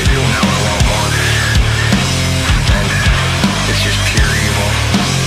they do, no one won't want it. And it's just pure evil.